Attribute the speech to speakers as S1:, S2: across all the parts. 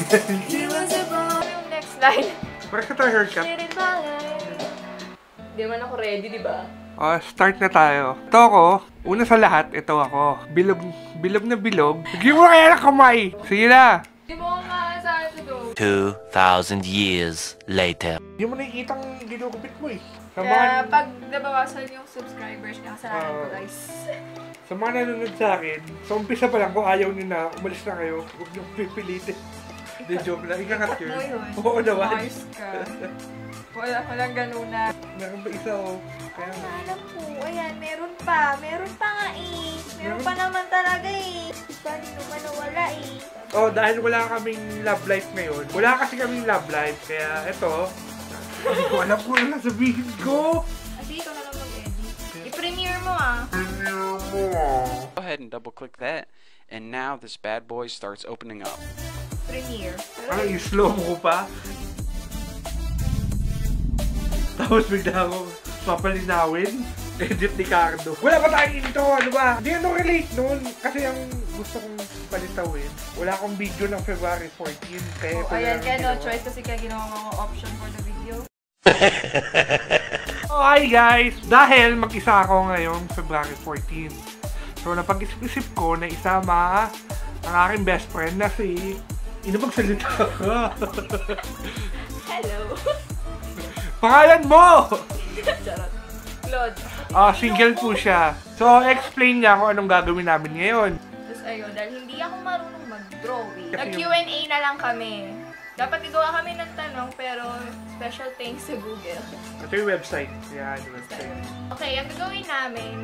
S1: Next line.
S2: Parang ka tayo haircut.
S1: Hindi man ako ready, di ba?
S2: Oh, start na tayo. Ito ako. Una sa lahat, ito ako. Bilog, bilog na bilog. Sige mo kaya ng kamay. Sige na.
S1: Hindi mo maasahan sa to.
S3: 2,000 years later.
S2: Hindi mo nakikita ang ginugupit mo eh. Sa
S1: Kaya
S2: mga,
S1: pag nabawasan yung subscribers niya, kasalanan ko guys.
S2: sa mga nanonood sa akin, sa umpisa pa lang, kung ayaw nyo na, umalis na kayo. Huwag nyo pipilitin. Hindi, joke lang.
S1: Cut
S2: yun.
S1: mo.
S2: Oo naman.
S1: Ayos ka. Wala, walang ganun na.
S2: Meron pa isa oh. Kaya nga.
S1: Alam po, ayan, meron pa. Meron pa nga eh. Meron pa naman talaga eh. Paano naman nawala eh.
S2: Oh, dahil wala kaming love life ngayon. Wala kasi kaming love life. Kaya ito, hindi ko alam kung ano sabihin ko.
S1: Ate, ikaw na lang mag-edit. I-premiere mo ah.
S4: Go ahead and double click that. And now this bad boy starts opening up.
S1: Premiere.
S2: Yung slow mo pa? Tapos bigla ako papalinawin. Edit ni Cardo. Wala pa tayong intro, ano ba? Hindi ano relate nun. Kasi ang gusto kong palitawin, wala akong video ng February 14. Kaya
S1: Oh, ayan, kaya no choice kasi kaya ginawa mo option for the video.
S2: Oh, hi guys! Dahil mag-isa ako ngayong February 14. So, napag-isip ko na isama ang aking best friend na si... Ino magsalita ka?
S1: Hello!
S2: Pangalan mo!
S1: Charot. Claude.
S2: Ah, single po siya. So, explain niya kung anong gagawin namin ngayon.
S1: Tapos ayun, dahil hindi ako marunong mag-drawing, nag-Q&A na lang kami. Dapat igawa kami ng tanong, pero special thanks sa Google.
S2: Ito yung website. Yan, yung website.
S1: Okay, ang gagawin namin,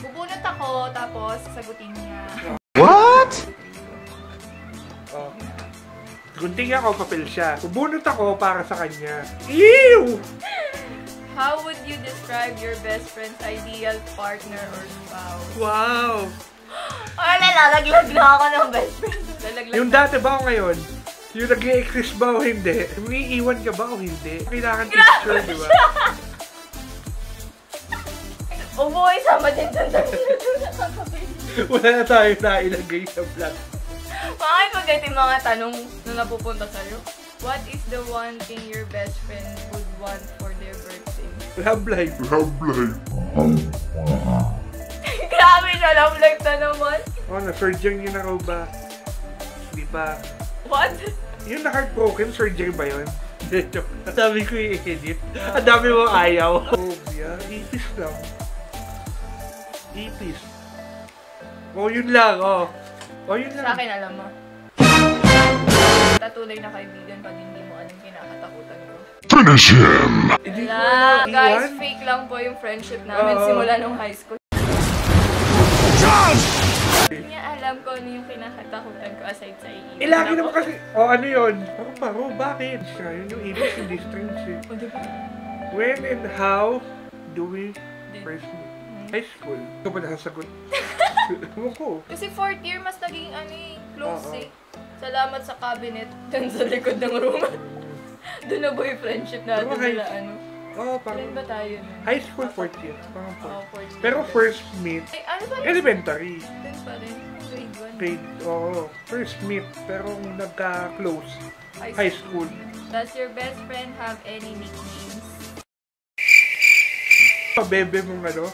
S1: bubunot ako, tapos sagutin niya.
S2: Gunting ako, papel siya. Bubunot ako para sa kanya. Ew!
S1: How would you describe your best friend's ideal partner or spouse?
S2: Wow!
S1: Oh, nalalaglag na ako ng best friend. Lalaglag
S2: Yung dati ba o ngayon? Yung nag-exist ba o hindi? May iwan ka ba o hindi? Kailangan picture, di ba?
S1: Oh boy, sama din dyan.
S2: Wala na tayo na ilagay sa vlog.
S1: Pag yung mga tanong na napupunta sa'yo? What is the one thing your best friend would want for their birthday?
S2: Love life.
S1: Grabe siya, love life na naman.
S2: Oh, na-surgery niyo na raw ba? Di ba?
S1: What?
S2: Yung na-heartbroken, surgery ba yun? Sabi ko i-edit. Ang dami mo ayaw. Oh, yeah. Ipis lang. Ipis. Oh, yun lang, oh. Oh, yun
S1: Sa
S2: lang.
S1: akin, alam mo. Tatuloy na kaibigan pag hindi mo alam kinakatakutan ko.
S2: Hindi ko
S1: Wala, guys, fake lang po yung friendship namin simula nung high school. Hindi niya alam ko ano yung kinakatakutan ko aside sa iiwan.
S2: Eh, lagi naman kasi, oh, ano yun? Ako paro, bakit? Siya, yun yung ibig, hindi strings eh.
S1: Oh?
S2: When and how do we first meet? High school. Ito ba nasasagot? Ewan ko.
S1: Kasi fourth year, mas naging ano eh, close
S2: Oo.
S1: eh. Salamat sa cabinet dun sa likod ng room. Doon na ba yung friendship natin
S2: Pero high-
S1: nila ano?
S2: Oh,
S1: Kailan
S2: parang
S1: ba tayo nun?
S2: high school fourth year. Parang
S1: Oo,
S2: fourth.
S1: fourth year.
S2: Pero first meet,
S1: Ay, ano ba?
S2: elementary.
S1: Dun pa rin. Grade 1.
S2: Grade, oo. first meet. Pero nagka-close. High school.
S1: Does your best friend have any nicknames?
S2: Pabebe mong ano.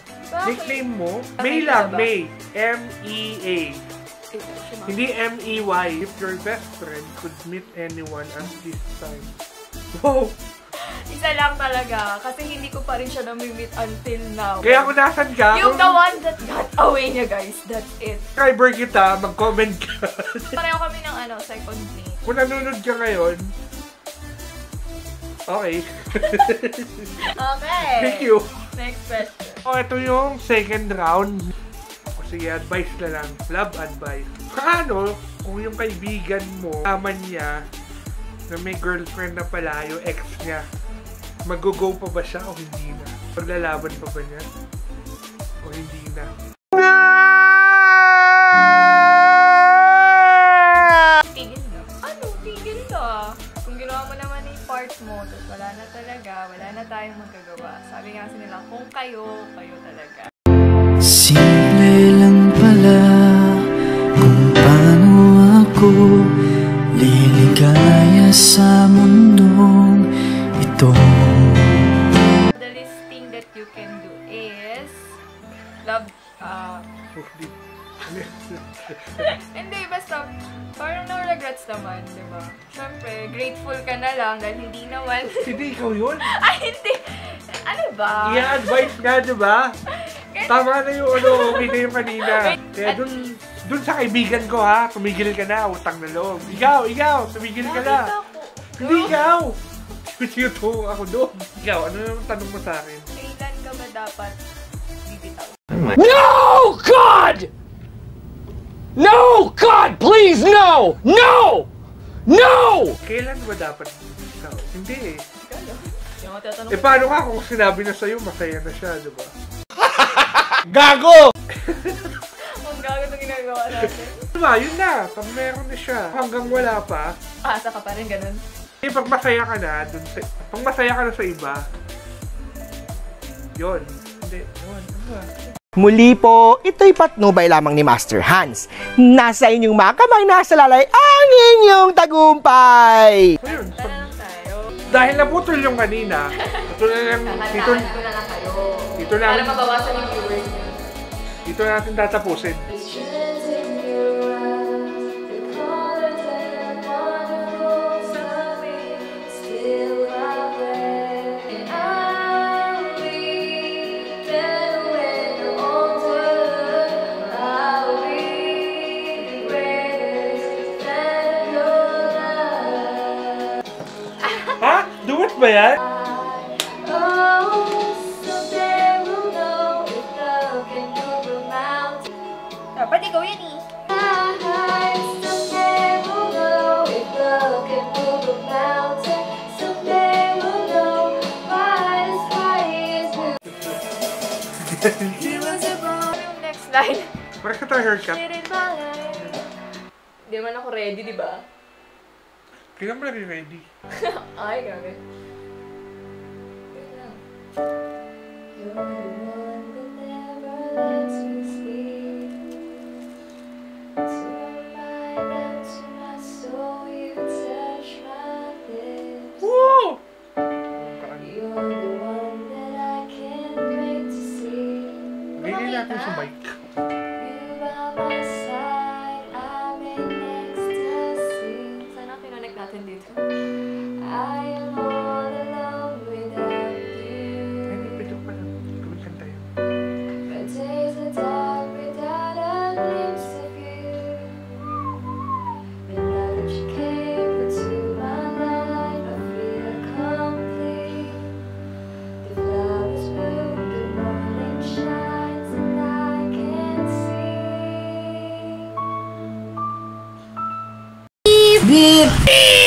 S2: Nickname mo, May lang,
S1: ba?
S2: May. M-E-A. Hindi M-E-Y. If your best friend could meet anyone at this time. Wow!
S1: Isa lang talaga. Kasi hindi ko pa rin siya nami-meet until now.
S2: Kaya kung nasan ka,
S1: Yung the one that got away niya, guys. That's it.
S2: subscriber kita, mag-comment ka.
S1: Pareho kami ng ano, second date.
S2: kung nanonood ka ngayon, okay.
S1: Okay.
S2: Thank you.
S1: Next question.
S2: O, ito yung second round. O, sige, advice na lang. Love advice. Paano kung yung kaibigan mo, naman niya, na may girlfriend na pala, yung ex niya, mag-go pa ba siya o hindi na? Paglalaban pa ba niya? O hindi na?
S1: Wala na tayong magagawa. Sabi nga nila, kung kayo, kayo talaga.
S5: Simple lang pala kung paano ako Liligaya sa mundong ito
S1: The least thing that you can do is love, ah, hindi, basta, parang no regrets naman, di ba? Siyempre, grateful ka na lang dahil hindi naman,
S2: Hindi ikaw yun.
S1: ay hindi, ano ba?
S2: I-advise nga, di ba? Tama na yung ano, okay na yung kanina. Kaya dun, dun sa kaibigan ko ha, tumigil ka na, utang na loob. Ikaw, ikaw, tumigil ka na. Hindi ikaw! Tuto ako doon. Ikaw, ano yung tanong mo sa akin?
S1: Kailan ka ba dapat bibitaw?
S6: No! No, God, please, no! No! No!
S2: Kailan ba dapat ikaw? Hindi eh.
S1: Yung
S2: Eh paano ka kung sinabi na sa'yo, masaya na siya, di ba? Gago!
S1: kung gago itong ginagawa natin.
S2: Diba, yun na. Pag meron na siya, hanggang wala pa,
S1: Asa ka pa rin, ganun.
S2: eh pag masaya ka na, dun sa, pag masaya ka na sa iba, yun. Hindi, yun. Ano ba?
S7: Muli po, ito'y patnubay lamang ni Master Hans. Nasa inyong mga kamay nasa lalay ang inyong tagumpay!
S2: So yun,
S1: Ito
S2: pag,
S1: na lang tayo.
S2: dahil naputol yung kanina, ito na lang, dito,
S1: Kakantahan ko na lang kayo.
S2: dito na,
S1: Para mabawasan yung viewers
S2: dito natin tatapusin. Ba yan?
S1: Dapat ikaw yan eh. Next line.
S2: Parang ka tayo haircut.
S1: Hindi man ako ready, di ba?
S2: Kailan mo ready?
S1: Ay, grabe.
S2: Your love.
S5: Shit!